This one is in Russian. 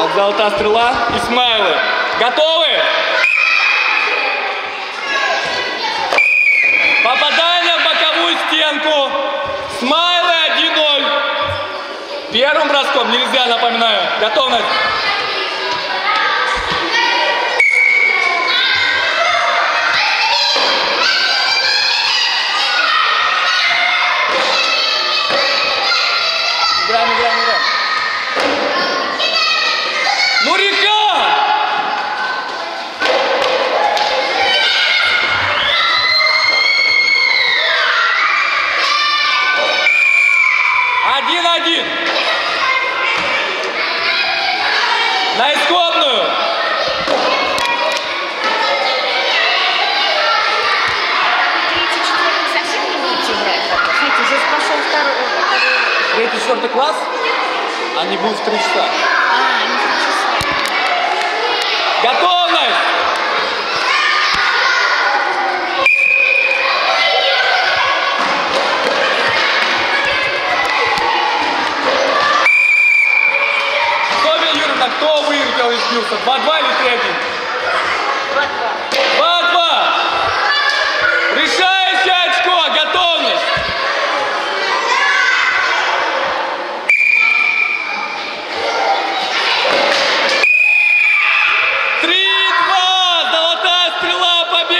Так, золотая стрела. Исмайлы. Готовы? Попадание в боковую стенку. Смайлы 1-0. Первым броском нельзя, напоминаю. Готовность. Играем, играем, играем. Один-один. На исходную. Третий, четвертый класс. Они будут в три часа. А, они в три часа. Сбился? 2-2 или 3-1? Два-два. 2-2! Решающее очко! Готовность! Три-два! Золотая стрела! Победа!